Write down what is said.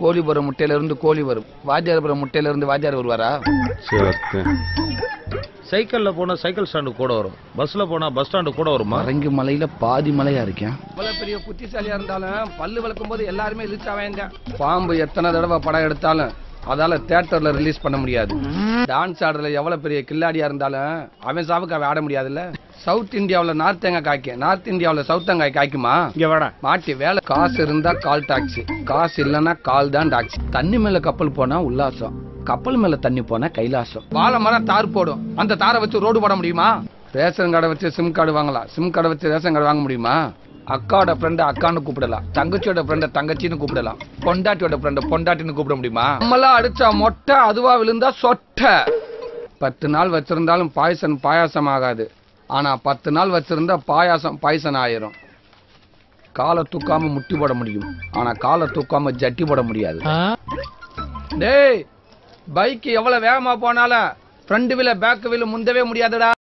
கோழிபுர முட்டையில இருந்து கோழி வரும். வாத்தியார்புரம் முட்டையில இருந்து வாத்தியார் வருவாரா? சைக்கிள்ல போனா சைக்கிள் ஸ்டாண்டு கூட வரும். பஸ்ல போனா பஸ் ஸ்டாண்டு கூட வருமா? மறங்கி மலையில பாதி மலையா இருக்கேன். இவ்வளவு பெரிய புத்திசாலியா இருந்தாலும் பல்லு விளக்கும் போது எல்லாருமே இழுச்சா வேண்டாம் பாம்பு எத்தனை தடவை படம் எடுத்தாலும் அதால தியேட்டர்ல ரிலீஸ் பண்ண முடியாது. டான்ஸ் ஆடுறதுல எவ்வளவு பெரிய கில்லாடியா இருந்தாலும் அவன் சாவுக்கு அவன் ஆட முடியாதுல்ல. சவுத் இந்தியாவுல நார்த் தேங்காய் காய்க்கும். நார்த் இந்தியாவுல சவுத் தேங்காய் காய்க்குமா? இங்க வாடா. மாட்டி வேலை காசு இருந்தா கால் டாக்ஸி காசு இல்லைன்னா கால் தான் டாக்ஸி தண்ணி மேல கப்பல் போனா உல்லாசம். கப்பல் மேல தண்ணி போனா கைலாசம். வாழை மரம் தார் போடும். அந்த தாரை வச்சு ரோடு போட முடியுமா? ரேஷன் கடை வச்சு சிம் கார்டு வாங்கலாம். சிம் கார்டை வச்சு ரேஷன் கார்டு வாங்க முடியுமா? அக்காவோட ஃப்ரெண்ட் அக்கான்னு கூப்பிடலாம். தங்கச்சியோட ஃப்ரெண்ட தங்கச்சின்னு கூப்பிடலாம். பொண்டாட்டியோட ஃப்ரெண்ட பொண்டாட்டின்னு கூப்பிட முடியுமா? நம்மளாம் அடிச்சா மொட்டை அதுவா விழுந்தா சொட்டை. பத்து நாள் வச்சிருந்தாலும் பாயசம் பாயாசம் ஆகாது ஆனா பத்து நாள் வச்சிருந்தா பாயாசம் பாயசம் ஆயிரும் காலை தூக்காம முட்டி போட முடியும். ஆனா காலை தூக்காம ஜட்டி போட முடியாது. டேய் பைக் எவ்வளவு வேகமா போனாலும் ஃப்ரண்ட் வீல பேக் வீல முந்தவே முடியாதுடா.